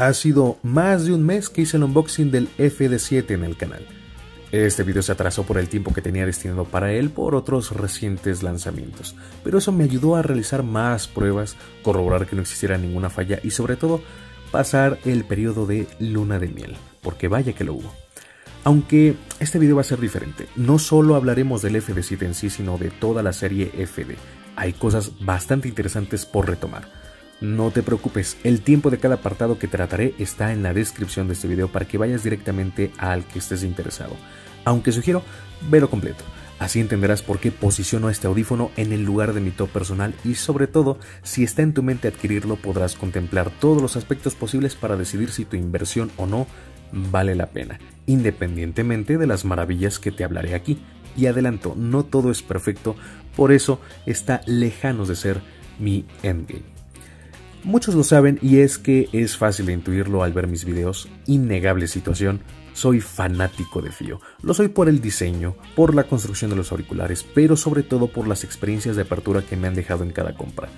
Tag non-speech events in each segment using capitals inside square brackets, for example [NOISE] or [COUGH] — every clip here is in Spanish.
Ha sido más de un mes que hice el unboxing del FD7 en el canal. Este video se atrasó por el tiempo que tenía destinado para él por otros recientes lanzamientos, pero eso me ayudó a realizar más pruebas, corroborar que no existiera ninguna falla y sobre todo pasar el periodo de luna de miel, porque vaya que lo hubo. Aunque este video va a ser diferente, no solo hablaremos del FD7 en sí, sino de toda la serie FD. Hay cosas bastante interesantes por retomar. No te preocupes, el tiempo de cada apartado que trataré está en la descripción de este video para que vayas directamente al que estés interesado. Aunque sugiero, velo completo. Así entenderás por qué posiciono este audífono en el lugar de mi top personal y sobre todo, si está en tu mente adquirirlo podrás contemplar todos los aspectos posibles para decidir si tu inversión o no vale la pena, independientemente de las maravillas que te hablaré aquí. Y adelanto, no todo es perfecto, por eso está lejano de ser mi endgame. Muchos lo saben y es que es fácil intuirlo al ver mis videos, innegable situación, soy fanático de FIO. Lo soy por el diseño, por la construcción de los auriculares, pero sobre todo por las experiencias de apertura que me han dejado en cada compra.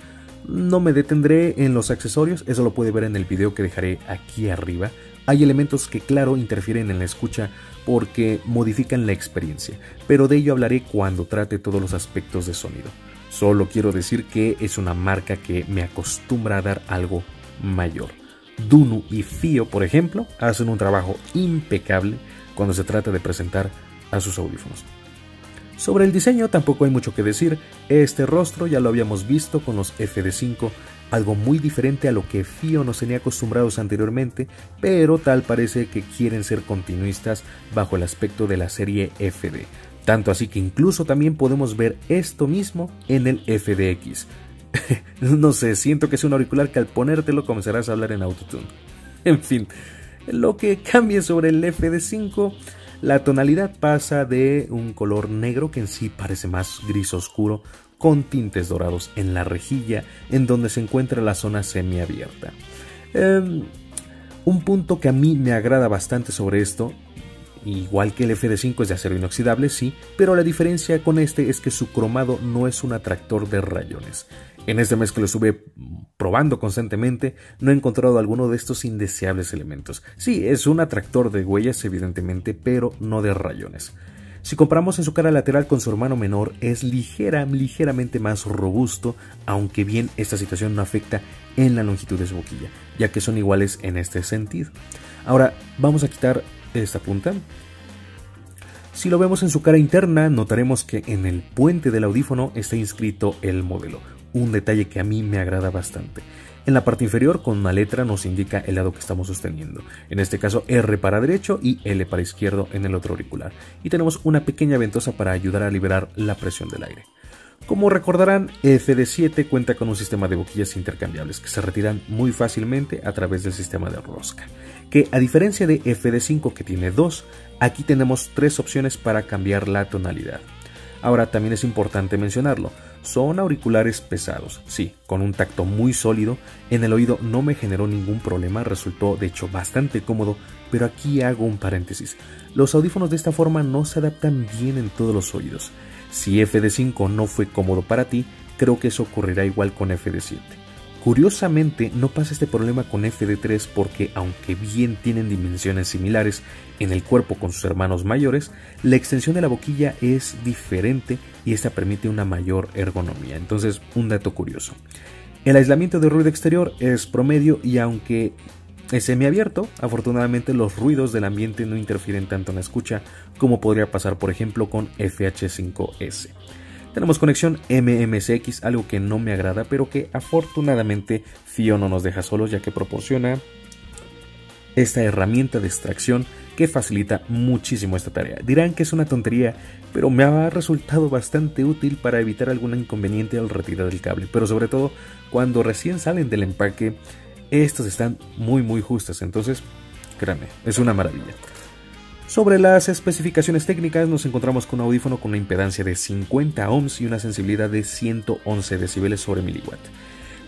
No me detendré en los accesorios, eso lo puede ver en el video que dejaré aquí arriba. Hay elementos que claro interfieren en la escucha porque modifican la experiencia, pero de ello hablaré cuando trate todos los aspectos de sonido. Solo quiero decir que es una marca que me acostumbra a dar algo mayor. Dunu y Fio, por ejemplo, hacen un trabajo impecable cuando se trata de presentar a sus audífonos. Sobre el diseño tampoco hay mucho que decir, este rostro ya lo habíamos visto con los FD5, algo muy diferente a lo que Fio nos tenía acostumbrados anteriormente, pero tal parece que quieren ser continuistas bajo el aspecto de la serie FD, tanto así que incluso también podemos ver esto mismo en el FDX. [LAUGHS] no sé, siento que es un auricular que al ponértelo comenzarás a hablar en autotune. [LAUGHS] En fin, lo que cambia sobre el FD5, la tonalidad pasa de un color negro que en sí parece más gris oscuro con tintes dorados en la rejilla en donde se encuentra la zona semiabierta. Em, un punto que a mí me agrada bastante sobre esto Igual que el FD5 es de acero inoxidable, sí, pero la diferencia con este es que su cromado no es un atractor de rayones. En este mes que lo estuve probando constantemente, no he encontrado alguno de estos indeseables elementos. Sí, es un atractor de huellas evidentemente, pero no de rayones. Si comparamos en su cara lateral con su hermano menor, es ligera, ligeramente más robusto, aunque bien esta situación no afecta en la longitud de su boquilla, ya que son iguales en este sentido. Ahora, vamos a quitar esta punta. Si lo vemos en su cara interna, notaremos que en el puente del audífono está inscrito el modelo, un detalle que a mí me agrada bastante. En la parte inferior, con una letra, nos indica el lado que estamos sosteniendo. En este caso, R para derecho y L para izquierdo en el otro auricular. Y tenemos una pequeña ventosa para ayudar a liberar la presión del aire. Como recordarán, FD7 cuenta con un sistema de boquillas intercambiables que se retiran muy fácilmente a través del sistema de rosca, que a diferencia de FD5 que tiene dos, aquí tenemos tres opciones para cambiar la tonalidad. Ahora también es importante mencionarlo, son auriculares pesados, sí, con un tacto muy sólido, en el oído no me generó ningún problema, resultó de hecho bastante cómodo, pero aquí hago un paréntesis, los audífonos de esta forma no se adaptan bien en todos los oídos, si FD5 no fue cómodo para ti, creo que eso ocurrirá igual con FD7. Curiosamente, no pasa este problema con FD3 porque aunque bien tienen dimensiones similares en el cuerpo con sus hermanos mayores, la extensión de la boquilla es diferente y esta permite una mayor ergonomía. Entonces, un dato curioso. El aislamiento de ruido exterior es promedio y aunque es semiabierto, afortunadamente los ruidos del ambiente no interfieren tanto en la escucha como podría pasar por ejemplo con FH5S. Tenemos conexión MMSX, algo que no me agrada, pero que afortunadamente FIO no nos deja solos ya que proporciona esta herramienta de extracción que facilita muchísimo esta tarea. Dirán que es una tontería, pero me ha resultado bastante útil para evitar algún inconveniente al retirar el cable, pero sobre todo cuando recién salen del empaque estas están muy muy justas, entonces créanme, es una maravilla. Sobre las especificaciones técnicas nos encontramos con un audífono con una impedancia de 50 ohms y una sensibilidad de 111 decibeles sobre miliwatt,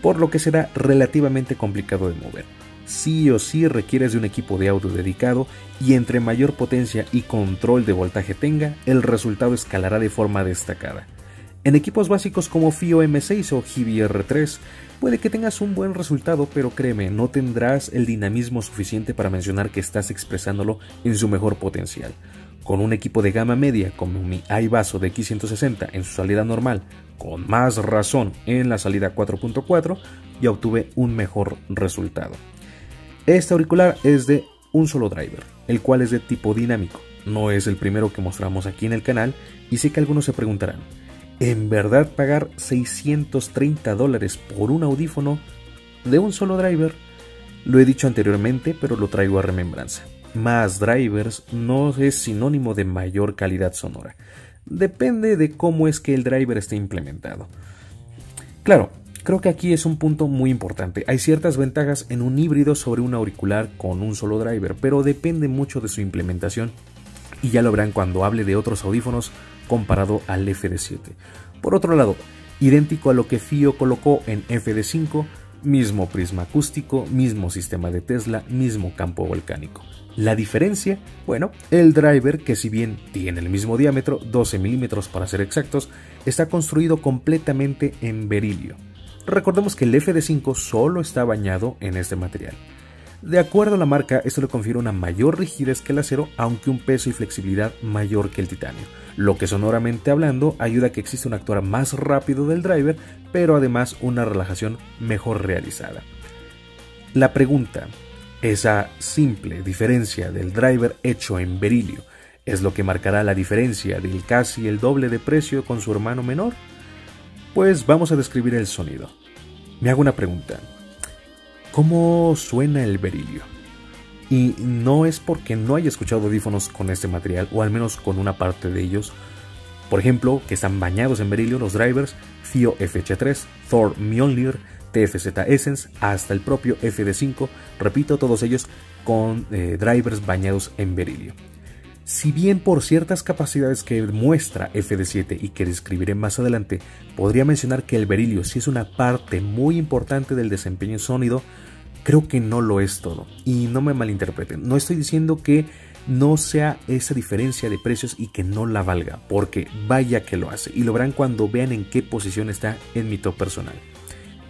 por lo que será relativamente complicado de mover. Sí o sí requieres de un equipo de audio dedicado y entre mayor potencia y control de voltaje tenga, el resultado escalará de forma destacada. En equipos básicos como FIO M6 o r 3 Puede que tengas un buen resultado, pero créeme, no tendrás el dinamismo suficiente para mencionar que estás expresándolo en su mejor potencial. Con un equipo de gama media como mi iVaso de X160 en su salida normal, con más razón en la salida 4.4, ya obtuve un mejor resultado. Este auricular es de un solo driver, el cual es de tipo dinámico. No es el primero que mostramos aquí en el canal y sé que algunos se preguntarán, ¿en verdad pagar 630 dólares por un audífono de un solo driver? Lo he dicho anteriormente, pero lo traigo a remembranza. Más drivers no es sinónimo de mayor calidad sonora. Depende de cómo es que el driver esté implementado. Claro, Creo que aquí es un punto muy importante. Hay ciertas ventajas en un híbrido sobre un auricular con un solo driver, pero depende mucho de su implementación y ya lo verán cuando hable de otros audífonos comparado al FD7. Por otro lado, idéntico a lo que FIO colocó en FD5, mismo prisma acústico, mismo sistema de Tesla, mismo campo volcánico. La diferencia, bueno, el driver, que si bien tiene el mismo diámetro, 12 milímetros para ser exactos, está construido completamente en berilio. Recordemos que el FD5 solo está bañado en este material. De acuerdo a la marca, esto le confiere una mayor rigidez que el acero, aunque un peso y flexibilidad mayor que el titanio, lo que sonoramente hablando ayuda a que exista un actuar más rápido del driver, pero además una relajación mejor realizada. La pregunta, esa simple diferencia del driver hecho en berilio, ¿es lo que marcará la diferencia del casi el doble de precio con su hermano menor? Pues vamos a describir el sonido. Me hago una pregunta. ¿Cómo suena el berilio? Y no es porque no haya escuchado audífonos con este material, o al menos con una parte de ellos. Por ejemplo, que están bañados en berilio los drivers FIO FH3, Thor Mjolnir, TFZ Essence, hasta el propio FD5, repito, todos ellos con eh, drivers bañados en berilio. Si bien por ciertas capacidades que muestra FD7 y que describiré más adelante, podría mencionar que el berilio sí es una parte muy importante del desempeño sólido, creo que no lo es todo. Y no me malinterpreten, no estoy diciendo que no sea esa diferencia de precios y que no la valga, porque vaya que lo hace, y lo verán cuando vean en qué posición está en mi top personal.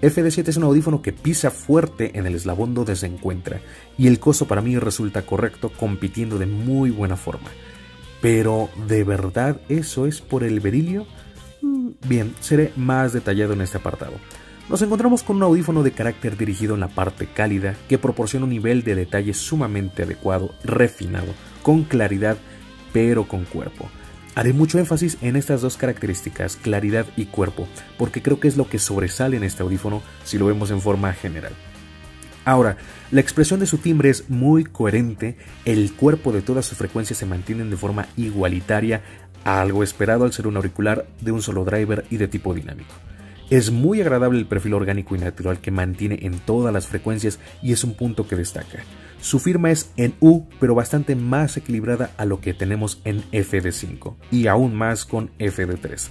FD7 es un audífono que pisa fuerte en el eslabón donde se encuentra y el costo para mí resulta correcto compitiendo de muy buena forma. Pero, ¿de verdad eso es por el berilio? Mm, bien, seré más detallado en este apartado. Nos encontramos con un audífono de carácter dirigido en la parte cálida que proporciona un nivel de detalle sumamente adecuado, refinado, con claridad, pero con cuerpo. Haré mucho énfasis en estas dos características, claridad y cuerpo, porque creo que es lo que sobresale en este audífono si lo vemos en forma general. Ahora, la expresión de su timbre es muy coherente, el cuerpo de todas sus frecuencias se mantienen de forma igualitaria, algo esperado al ser un auricular de un solo driver y de tipo dinámico. Es muy agradable el perfil orgánico y natural que mantiene en todas las frecuencias y es un punto que destaca. Su firma es en U, pero bastante más equilibrada a lo que tenemos en FD5 y aún más con FD3.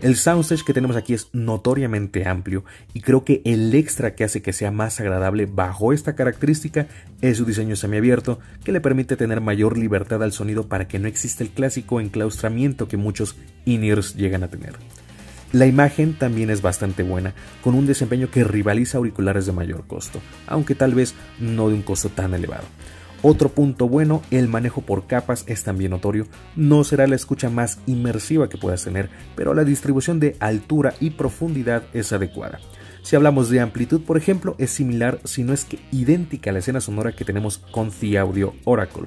El soundstage que tenemos aquí es notoriamente amplio y creo que el extra que hace que sea más agradable bajo esta característica es su diseño semiabierto que le permite tener mayor libertad al sonido para que no exista el clásico enclaustramiento que muchos in-ears llegan a tener. La imagen también es bastante buena, con un desempeño que rivaliza auriculares de mayor costo, aunque tal vez no de un costo tan elevado. Otro punto bueno, el manejo por capas es también notorio, no será la escucha más inmersiva que puedas tener, pero la distribución de altura y profundidad es adecuada. Si hablamos de amplitud, por ejemplo, es similar, si no es que idéntica a la escena sonora que tenemos con The Audio Oracle,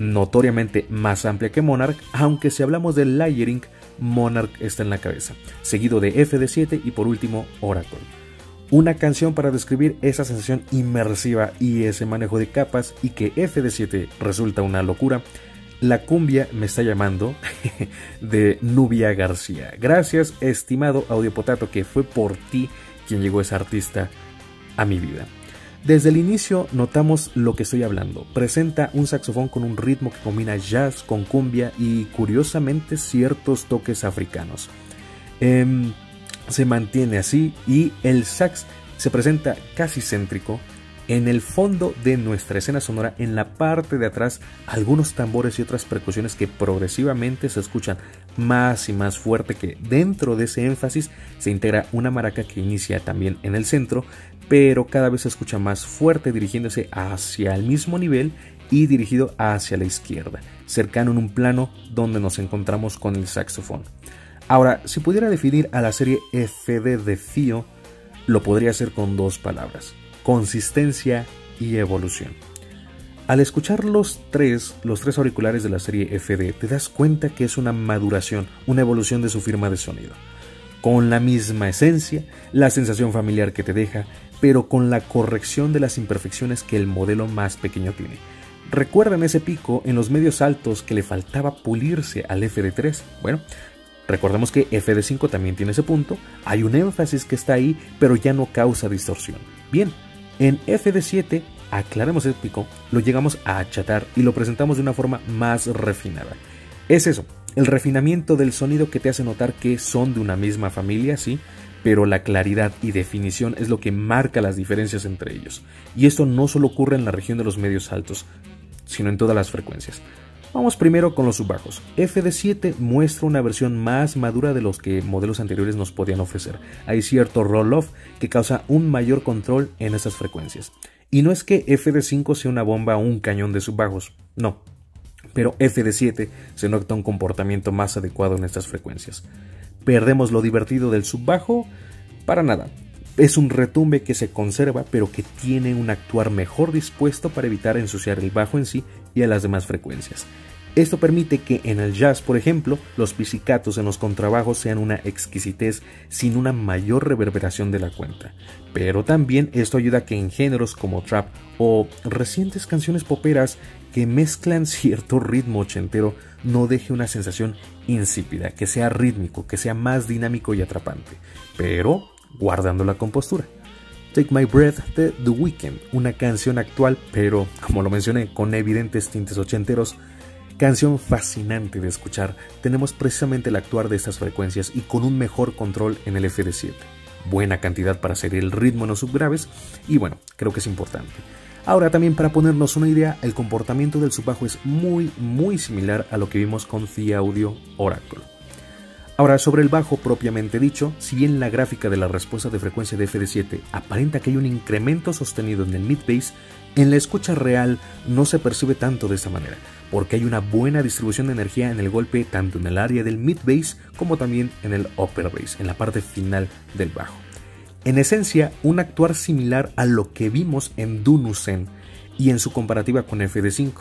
notoriamente más amplia que Monarch, aunque si hablamos de layering, Monarch está en la cabeza, seguido de FD7 y por último Oracle. Una canción para describir esa sensación inmersiva y ese manejo de capas y que FD7 resulta una locura. La cumbia me está llamando [LAUGHS] de Nubia García. Gracias, estimado Audiopotato, que fue por ti quien llegó ese artista a mi vida. Desde el inicio notamos lo que estoy hablando. Presenta un saxofón con un ritmo que combina jazz con cumbia y curiosamente ciertos toques africanos. Em, se mantiene así y el sax se presenta casi céntrico, en el fondo de nuestra escena sonora, en la parte de atrás, algunos tambores y otras percusiones que progresivamente se escuchan más y más fuerte que dentro de ese énfasis se integra una maraca que inicia también en el centro, pero cada vez se escucha más fuerte dirigiéndose hacia el mismo nivel y dirigido hacia la izquierda, cercano en un plano donde nos encontramos con el saxofón. Ahora, si pudiera definir a la serie FD de Fio, lo podría hacer con dos palabras consistencia y evolución. Al escuchar los tres, los tres auriculares de la serie FD, te das cuenta que es una maduración, una evolución de su firma de sonido. Con la misma esencia, la sensación familiar que te deja, pero con la corrección de las imperfecciones que el modelo más pequeño tiene. ¿Recuerdan ese pico en los medios altos que le faltaba pulirse al FD3? Bueno, recordemos que FD5 también tiene ese punto, hay un énfasis que está ahí, pero ya no causa distorsión. Bien, en FD7, aclaremos el pico, lo llegamos a achatar y lo presentamos de una forma más refinada. Es eso, el refinamiento del sonido que te hace notar que son de una misma familia, sí, pero la claridad y definición es lo que marca las diferencias entre ellos. Y esto no solo ocurre en la región de los medios altos, sino en todas las frecuencias. Vamos primero con los subbajos. FD7 muestra una versión más madura de los que modelos anteriores nos podían ofrecer. Hay cierto roll-off que causa un mayor control en estas frecuencias. Y no es que FD5 sea una bomba o un cañón de subbajos, no. Pero FD7 se nota un comportamiento más adecuado en estas frecuencias. ¿Perdemos lo divertido del subbajo? Para nada. Es un retumbe que se conserva pero que tiene un actuar mejor dispuesto para evitar ensuciar el bajo en sí y a las demás frecuencias. Esto permite que en el jazz, por ejemplo, los pizzicatos en los contrabajos sean una exquisitez sin una mayor reverberación de la cuenta. Pero también esto ayuda a que en géneros como trap o recientes canciones poperas que mezclan [LAUGHS] cierto ritmo ochentero no deje una sensación insípida, que sea rítmico, que sea más dinámico y atrapante, pero guardando la compostura. Take My Breath de The Weeknd, una canción actual, pero como lo mencioné, con evidentes tintes ochenteros, canción fascinante de escuchar. Tenemos precisamente el actuar de estas frecuencias y con un mejor control en el FD7. Buena cantidad para hacer el ritmo en los subgraves y bueno, creo que es importante. Ahora también para ponernos una idea, el comportamiento del subbajo es muy muy similar a lo que vimos con Fia Audio Oracle. Ahora, sobre el bajo propiamente dicho, si bien la gráfica de la respuesta de frecuencia de FD7 aparenta que hay un incremento sostenido en el mid bass, en la escucha real no se percibe tanto de esta manera, porque hay una buena distribución de energía en el golpe tanto en el área del mid bass como también en el upper bass, en la parte final del bajo. En esencia, un actuar similar a lo que vimos en Dunusen y en su comparativa con FD5.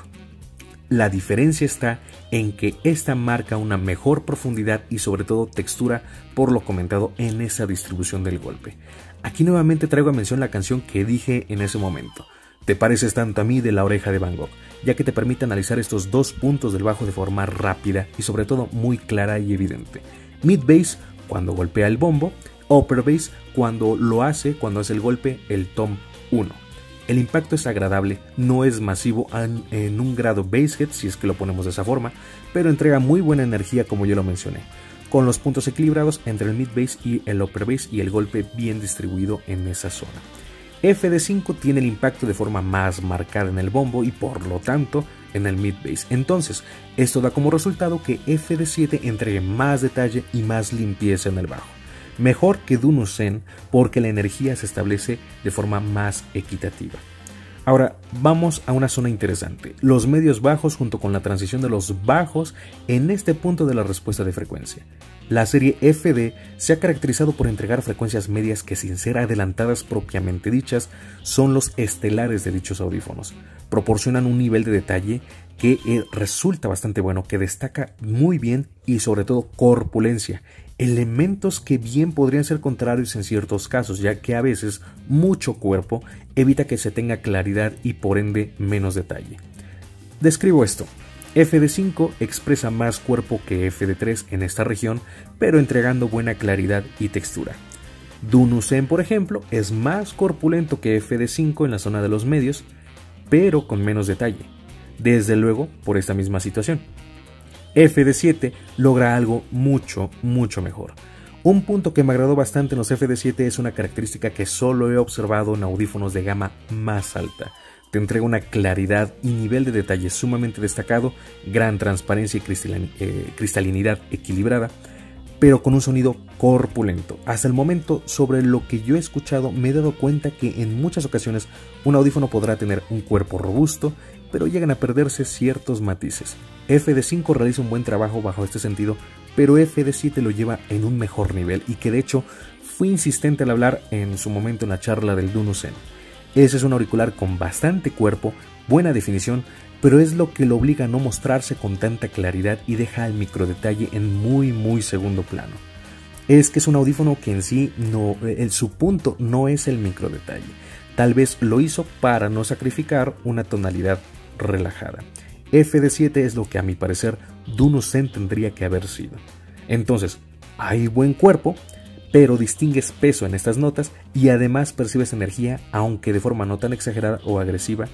La diferencia está en que esta marca una mejor profundidad y sobre todo textura por lo comentado en esa distribución del golpe. Aquí nuevamente traigo a mención la canción que dije en ese momento. Te pareces tanto a mí de la oreja de Van Gogh, ya que te permite analizar estos dos puntos del bajo de forma rápida y sobre todo muy clara y evidente. Mid bass cuando golpea el bombo, upper bass cuando lo hace cuando hace el golpe el tom 1 el impacto es agradable, no es masivo en, un grado basshead, si es que lo ponemos de esa forma, pero entrega muy buena energía como yo lo mencioné, con los puntos equilibrados entre el mid bass y el upper bass y el golpe bien distribuido en esa zona. FD5 tiene el impacto de forma más marcada en el bombo y por lo tanto en el mid bass. Entonces, esto da como resultado que FD7 entregue más detalle y más limpieza en el bajo mejor que Dunusen porque la energía se establece de forma más equitativa. Ahora vamos a una zona interesante, los medios bajos junto con la transición de los bajos en este punto de la respuesta de frecuencia. La serie FD se ha caracterizado por entregar frecuencias medias que sin ser adelantadas propiamente dichas son los estelares de dichos audífonos. Proporcionan un nivel de detalle que eh, resulta bastante bueno, que destaca muy bien y sobre todo corpulencia elementos que bien podrían ser contrarios en ciertos casos, ya que a veces mucho cuerpo evita que se tenga claridad y por ende menos detalle. Describo esto. FD5 expresa más cuerpo que FD3 en esta región, pero entregando buena claridad y textura. Dunusen, por ejemplo, es más corpulento que FD5 en la zona de los medios, pero con menos detalle. Desde luego, por esta misma situación. FD7 logra algo mucho, mucho mejor. Un punto que me agradó bastante en los FD7 es una característica que solo he observado en audífonos de gama más alta. Te entrega una claridad y nivel de detalle sumamente destacado, gran transparencia y eh, cristalinidad equilibrada, pero con un sonido corpulento. Hasta el momento, sobre lo que yo he escuchado, me he dado cuenta que en muchas ocasiones un audífono podrá tener un cuerpo robusto, pero llegan a perderse ciertos matices. FD5 realiza un buen trabajo bajo este sentido, pero FD7 lo lleva en un mejor nivel y que de hecho fui insistente al hablar en su momento en la charla del Dunusen. Ese es un auricular con bastante cuerpo, buena definición, pero es lo que lo obliga a no mostrarse con tanta claridad y deja el microdetalle en muy muy segundo plano. Es que es un audífono que en sí no, el, su punto no es el microdetalle. Tal vez lo hizo para no sacrificar una tonalidad relajada. FD7 es lo que a mi parecer Dunusen tendría que haber sido. Entonces, hay buen cuerpo, pero distingues peso en estas notas y además percibes energía, aunque de forma no tan exagerada o agresiva,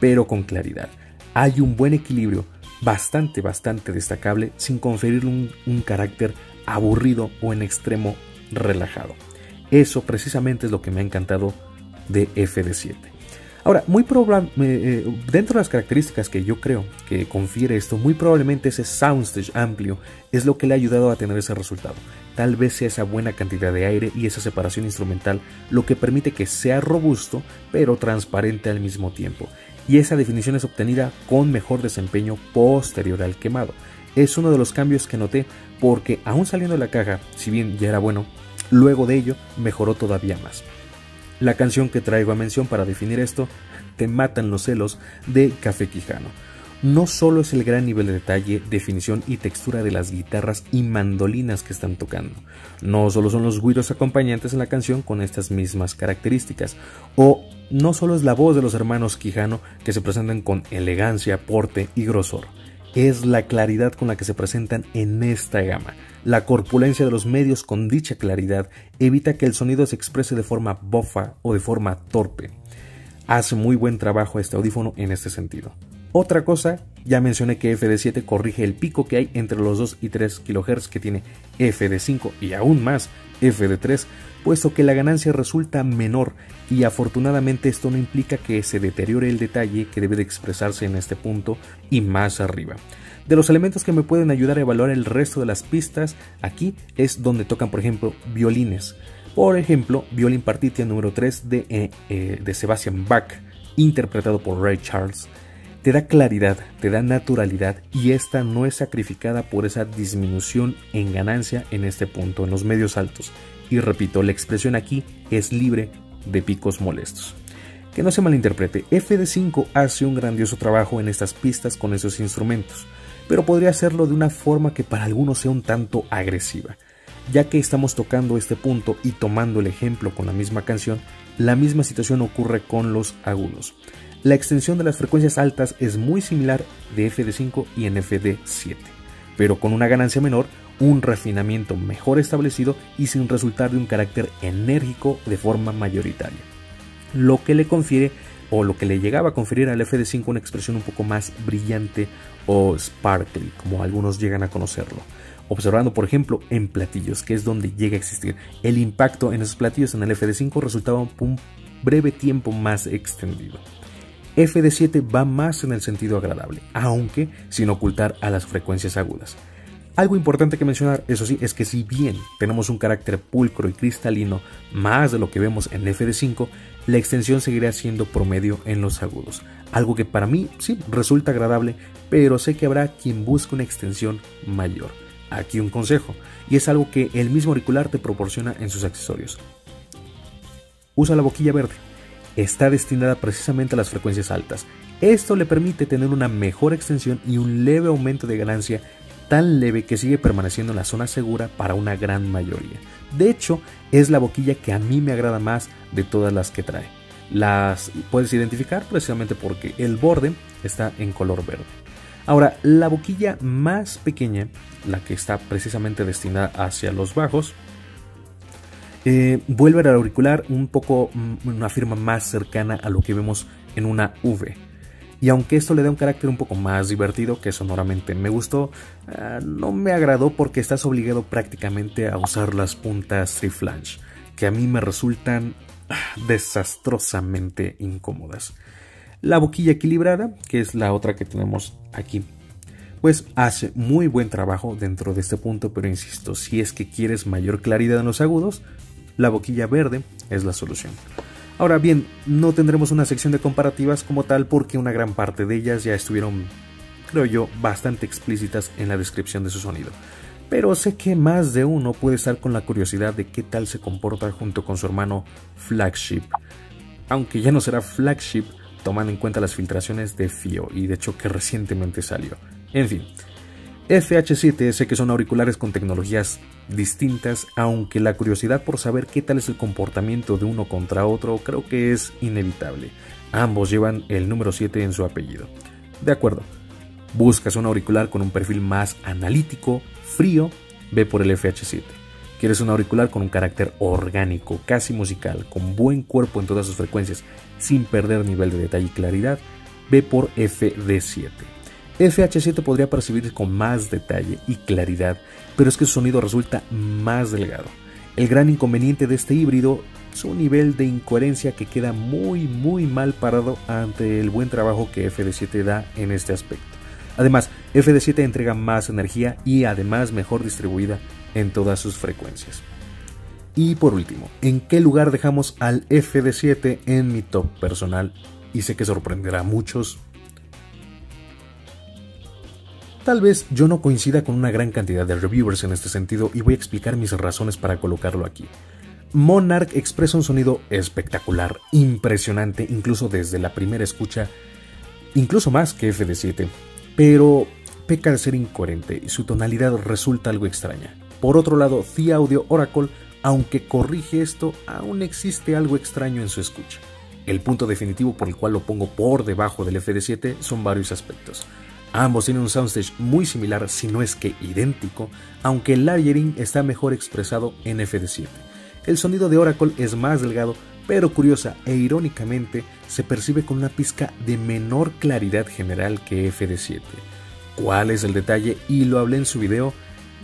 pero con claridad hay un buen equilibrio bastante, bastante destacable sin conferirle un, carácter aburrido o en extremo relajado. Eso precisamente es lo que me ha encantado de FD7. Ahora, muy eh, dentro de las características que yo creo que confiere esto, muy probablemente ese soundstage amplio es lo que le ha ayudado a tener ese resultado. Tal vez sea esa buena cantidad de aire y esa separación instrumental lo que permite que sea robusto pero transparente al mismo tiempo y esa definición es obtenida con mejor desempeño posterior al quemado. Es uno de los cambios que noté porque aún saliendo de la caja, si bien ya era bueno, luego de ello mejoró todavía más. La canción que traigo a mención para definir esto, Te matan los celos de Café Quijano no solo es el gran nivel de detalle, definición y textura de las guitarras y mandolinas que están tocando, no solo son los güiros acompañantes en la canción con estas mismas características, o no solo es la voz de los hermanos Quijano que se presentan con elegancia, porte y grosor, es la claridad con la que se presentan en esta gama. La corpulencia de los medios con dicha claridad evita que el sonido se exprese de forma bofa o de forma torpe. Hace muy buen trabajo este audífono en este sentido. Otra cosa, ya mencioné que FD7 corrige el pico que hay entre los 2 y 3 kHz que tiene FD5 y aún más FD3, puesto que la ganancia resulta menor y afortunadamente esto no implica que se deteriore el detalle que debe de expresarse en este punto y más arriba. De los elementos que me pueden ayudar a evaluar el resto de las pistas, aquí es donde tocan por ejemplo violines. Por ejemplo, Violin Partitia número 3 de, eh, eh, de Sebastian Bach, interpretado por Ray Charles te da claridad, te da naturalidad y esta no es sacrificada por esa disminución en ganancia en este punto, en los medios altos. Y repito, la expresión aquí es libre de picos molestos. Que no se malinterprete, FD5 hace un grandioso trabajo en estas pistas con esos instrumentos, pero podría hacerlo de una forma que para algunos sea un tanto agresiva. Ya que estamos tocando este punto y tomando el ejemplo con la misma canción, la misma situación ocurre con los agudos. La extensión de las frecuencias altas es muy similar de FD5 y en FD7, pero con una ganancia menor, un refinamiento mejor establecido y sin resultar de un carácter enérgico de forma mayoritaria. Lo que le confiere o lo que le llegaba a conferir al FD5 una expresión un poco más brillante o sparkly, como algunos llegan a conocerlo. Observando, por ejemplo, en platillos, que es donde llega a existir. El impacto en esos platillos en el FD5 resultaba un breve tiempo más extendido. FD7 va más en el sentido agradable, aunque sin ocultar a las frecuencias agudas. Algo importante que mencionar, eso sí, es que si bien tenemos un carácter pulcro y cristalino más de lo que vemos en FD5, la extensión seguirá siendo promedio en los agudos. Algo que para mí sí resulta agradable, pero sé que habrá quien busque una extensión mayor. Aquí un consejo, y es algo que el mismo auricular te proporciona en sus accesorios. Usa la boquilla verde está destinada precisamente a las frecuencias altas. Esto le permite tener una mejor extensión y un leve aumento de ganancia tan leve que sigue permaneciendo en la zona segura para una gran mayoría. De hecho, es la boquilla que a mí me agrada más de todas las que trae. Las puedes identificar precisamente porque el borde está en color verde. Ahora, la boquilla más pequeña, la que está precisamente destinada hacia los bajos, eh, vuelve al auricular un poco mm, una firma más cercana a lo que vemos en una V. y aunque esto le da un carácter un poco más divertido que sonoramente me gustó, ah, no me agradó porque estás obligado prácticamente a usar las puntas triflange, que a mí me resultan ah, desastrosamente incómodas. La boquilla equilibrada, que es la otra que tenemos aquí, pues hace muy buen trabajo dentro de este punto, pero insisto, si es que quieres mayor claridad en los agudos, la boquilla verde es la solución. Ahora bien, no tendremos una sección de comparativas como tal porque una gran parte de ellas ya estuvieron, creo yo, bastante explícitas en la descripción de su sonido. Pero sé que más de uno puede estar con la curiosidad de qué tal se comporta junto con su hermano Flagship. Aunque ya no será Flagship, tomando en cuenta las filtraciones de FIO y de hecho que recientemente salió. En fin, FH7 sé que son auriculares con tecnologías distintas, aunque la curiosidad por saber qué tal es el comportamiento de uno contra otro creo que es inevitable. Ambos llevan el número 7 en su apellido. De acuerdo, buscas un auricular con un perfil más analítico, frío, ve por el FH7. Quieres un auricular con un carácter orgánico, casi musical, con buen cuerpo en todas sus frecuencias, sin perder nivel de detalle y claridad, ve por FD7. FH7 podría percibir con más detalle y claridad, pero es que su sonido resulta más delgado. El gran inconveniente de este híbrido es su nivel de incoherencia que queda muy muy mal parado ante el buen trabajo que FD7 da en este aspecto. Además, FD7 entrega más energía y además mejor distribuida en todas sus frecuencias. Y por último, ¿en qué lugar dejamos al FD7 en mi top personal? Y sé que sorprenderá a muchos, Tal vez yo no coincida con una gran cantidad de reviewers en este sentido y voy a explicar mis razones para colocarlo aquí. Monarch expresa un sonido espectacular, impresionante, incluso desde la primera escucha, incluso más que FD7, pero peca de ser incoherente y su tonalidad resulta algo extraña. Por otro lado, The Audio Oracle, aunque corrige esto, aún existe algo extraño en su escucha. El punto definitivo por el cual lo pongo por debajo del FD7 son varios aspectos. Ambos tienen un soundstage muy similar, si no es que idéntico, aunque el layering está mejor expresado en FD7. El sonido de Oracle es más delgado, pero curiosa e irónicamente se percibe con una pizca de menor claridad general que FD7. ¿Cuál es el detalle? Y lo hablé en su video,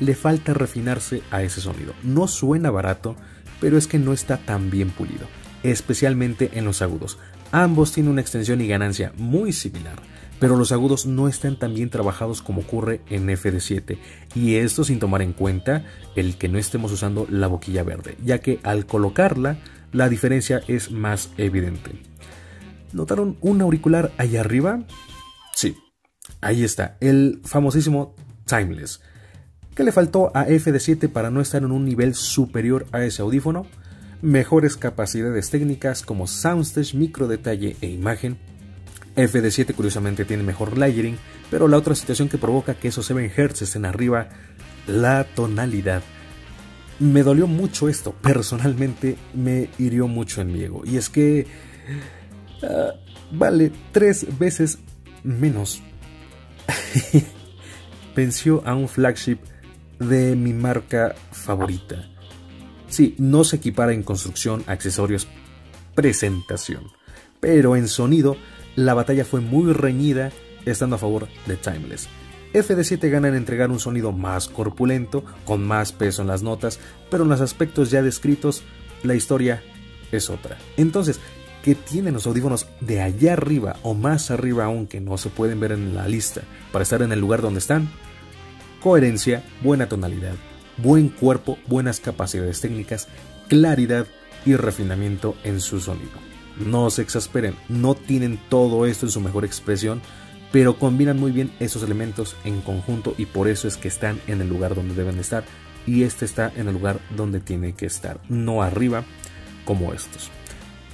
le falta refinarse a ese sonido. No suena barato, pero es que no está tan bien pulido, especialmente en los agudos. Ambos tienen una extensión y ganancia muy similar pero los agudos no están tan bien trabajados como ocurre en FD7, y esto sin tomar en cuenta el que no estemos usando la boquilla verde, ya que al colocarla la diferencia es más evidente. ¿Notaron un auricular ahí arriba? Sí, ahí está, el famosísimo Timeless. ¿Qué le faltó a FD7 para no estar en un nivel superior a ese audífono? Mejores capacidades técnicas como soundstage, micro detalle e imagen, FD7 curiosamente tiene mejor layering, pero la otra situación que provoca que esos 7 Hz estén arriba, la tonalidad. Me dolió mucho esto, personalmente me hirió mucho en mi ego. Y es que ah, vale tres veces menos. [LAUGHS] Venció a un flagship de mi marca favorita. Sí, no se equipara en construcción, accesorios, presentación, pero en sonido la batalla fue muy reñida, estando a favor de Timeless. FD7 gana en entregar un sonido más corpulento, con más peso en las notas, pero en los aspectos ya descritos, la historia es otra. Entonces, ¿qué tienen los audífonos de allá arriba o más arriba aún que no se pueden ver en la lista para estar en el lugar donde están? Coherencia, buena tonalidad, buen cuerpo, buenas capacidades técnicas, claridad y refinamiento en su sonido. No se exasperen, no tienen todo esto en su mejor expresión, pero combinan muy bien esos elementos en conjunto y por eso es que están en el lugar donde deben estar y este está en el lugar donde tiene que estar, no arriba como estos.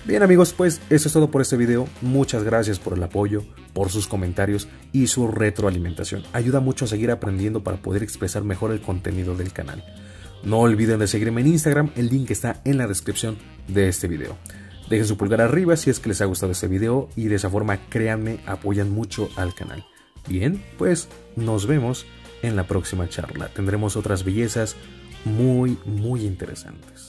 Bien amigos, pues eso es todo por este video. Muchas gracias por el apoyo, por sus comentarios y su retroalimentación. Ayuda mucho a seguir aprendiendo para poder expresar mejor el contenido del canal. No olviden de seguirme en Instagram, el link está en la descripción de este video. Dejen su pulgar arriba si es que les ha gustado este video y de esa forma créanme apoyan mucho al canal. Bien, pues nos vemos en la próxima charla. Tendremos otras bellezas muy muy interesantes.